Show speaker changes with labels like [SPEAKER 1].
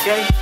[SPEAKER 1] okay?